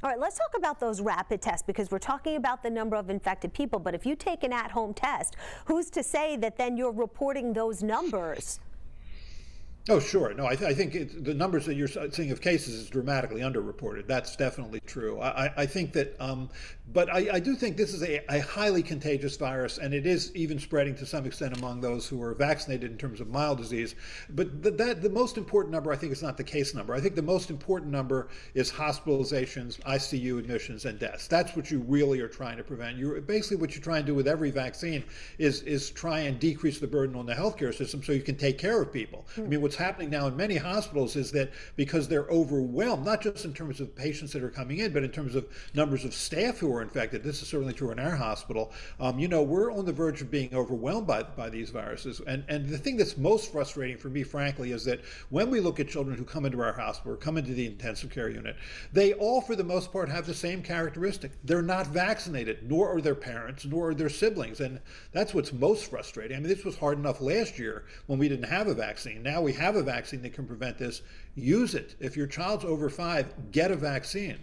All right, let's talk about those rapid tests because we're talking about the number of infected people. But if you take an at home test, who's to say that then you're reporting those numbers? Oh, sure. No, I, th- I think it, the numbers that you're seeing of cases is dramatically underreported. That's definitely true. I, I think that, um, but I, I, do think this is a, a, highly contagious virus, and it is even spreading to some extent among those who are vaccinated in terms of mild disease. But the, that the most important number, I think, is not the case number. I think the most important number is hospitalizations, ICU admissions, and deaths. That's what you really are trying to prevent. You basically what you're trying to do with every vaccine is is try and decrease the burden on the healthcare system so you can take care of people. Mm. I mean, what's happening now in many hospitals is that because they're overwhelmed, not just in terms of patients that are coming in, but in terms of numbers of staff who are infected. This is certainly true in our hospital. Um, you know, we're on the verge of being overwhelmed by, by these viruses. And, and the thing that's most frustrating for me, frankly, is that when we look at children who come into our hospital or come into the intensive care unit, they all, for the most part, have the same characteristic. They're not vaccinated, nor are their parents, nor are their siblings. And that's what's most frustrating. I mean, this was hard enough last year when we didn't have a vaccine. Now we have a vaccine that can prevent this, use it. If your child's over five, get a vaccine.